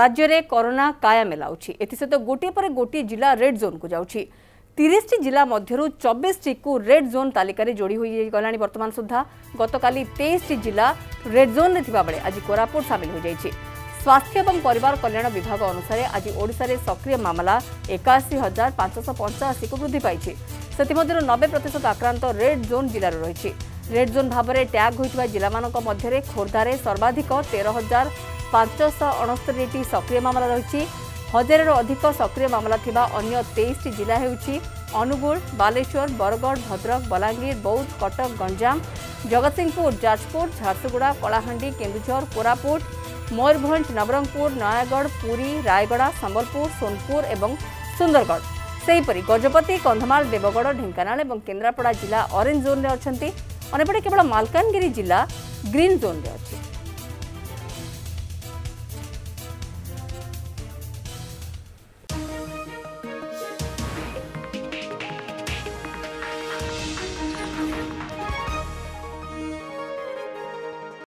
রাজ্যের করোনা কায়া মেলাউছি এসহ গোটিয়ে পরে গোটিয়ে জেলা রেড জোনকু যাচ্ছি তিরিশটি জেলা মধ্যে চবিশটিকু রেড জোন তালিকায় যোড়ি হয়ে গলা বর্তমান সুদ্ধা গতকাল তেইশটি জেলা রেড জোন্রে থাকবে আজ কোরাপুট সামিল হয়ে যাই স্বাস্থ্য এবং পরিবার কল্যাণ বিভাগ অনুসারে আজ ওড়শার সক্রিয় মামলা একাশি হাজার পাঁচশহ পঞ্চাশিকু বৃদ্ধি পাইছে সেমধ্যে নবে প্রত আক্রান্ত রেড জোন জেলার রয়েছে রেড জোন ভাবে ট্যাগ হয়ে জেলা মধ্যে খোর্ধার সর্বাধিক তের হাজার ପାଞ୍ଚଶହ ଅଣସ୍ତରିଟି ସକ୍ରିୟ ମାମଲା ରହିଛି ହଜାରେରୁ ଅଧିକ ସକ୍ରିୟ ମାମଲା ଥିବା ଅନ୍ୟ ତେଇଶଟି ଜିଲ୍ଲା ହେଉଛି ଅନୁଗୁଳ ବାଲେଶ୍ୱର ବରଗଡ଼ ଭଦ୍ରକ ବଲାଙ୍ଗୀର ବୌଦ୍ଧ କଟକ ଗଞ୍ଜାମ ଜଗତସିଂହପୁର ଯାଜପୁର ଝାରସୁଗୁଡ଼ା କଳାହାଣ୍ଡି କେନ୍ଦୁଝର କୋରାପୁଟ ମୟୂରଭଞ୍ଜ ନବରଙ୍ଗପୁର ନୟାଗଡ଼ ପୁରୀ ରାୟଗଡ଼ା ସମ୍ବଲପୁର ସୋନପୁର ଏବଂ ସୁନ୍ଦରଗଡ଼ ସେହିପରି ଗଜପତି କନ୍ଧମାଳ ଦେବଗଡ଼ ଢେଙ୍କାନାଳ ଏବଂ କେନ୍ଦ୍ରାପଡ଼ା ଜିଲ୍ଲା ଅରେଞ୍ଜ ଜୋନ୍ରେ ଅଛନ୍ତି ଅନ୍ୟପଟେ କେବଳ ମାଲକାନଗିରି ଜିଲ୍ଲା ଗ୍ରୀନ୍ ଜୋନ୍ରେ ଅଛି